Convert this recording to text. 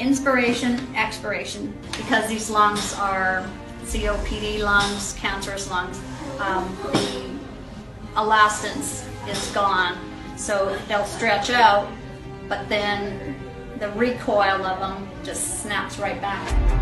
inspiration, expiration, because these lungs are COPD lungs, cancerous lungs. Um, the elastance is gone, so they'll stretch out, but then the recoil of them just snaps right back.